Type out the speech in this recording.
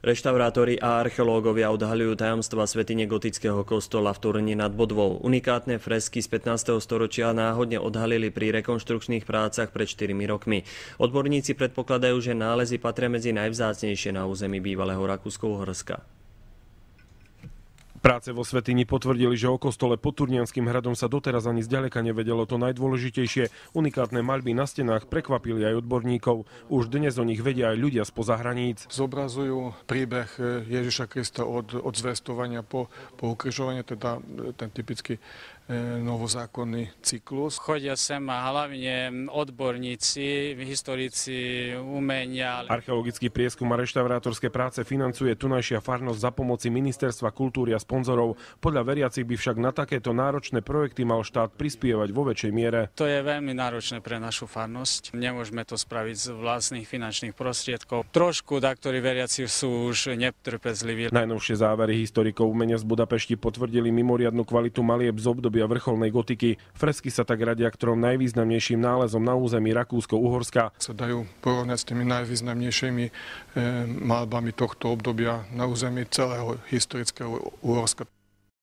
Reštaurátori a archeológovia odhaľujú tajomstva svetine gotického kostola v Turni nad Bodvou. Unikátne fresky z 15. storočia náhodne odhalili pri rekonštrukčných prácach pred 4 rokmi. Odborníci predpokladajú, že nálezy patria medzi najvzácnejšie na území bývalého Rakúsko-Uhorska. Práce vo Svetini potvrdili, že o kostole pod Turnianským hradom sa doteraz ani zďaleka nevedelo to najdôležitejšie. Unikátne maľby na stenách prekvapili aj odborníkov. Už dnes o nich vedia aj ľudia spoza hraníc. Zobrazujú príbeh Ježiša Krista od, od zvestovania po, po ukrižovanie, teda ten typický E, novozákonný cyklus. Chodia sem a hlavne odborníci, historici umenia. Archeologický prieskum a reštaurátorské práce financuje tunajšia farnosť za pomoci Ministerstva kultúry a sponzorov. Podľa veriacich by však na takéto náročné projekty mal štát prispievať vo väčšej miere. To je veľmi náročné pre našu farnosť. Nemôžeme to spraviť z vlastných finančných prostriedkov. Trošku, da, ktorí veriaci sú už netrpezliví. Najnovšie závery historikov umenia z Budapešti potvrdili mimoriadnu kvalitu malieb z obdobia vrcholnej gotiky. Fresky sa tak radia k trom najvýznamnejším nálezom na území Rakúsko-Uhorska. Sa dajú porovnať s tými najvýznamnejšími e, malbami tohto obdobia na území celého historického Uhorska. Углегорска.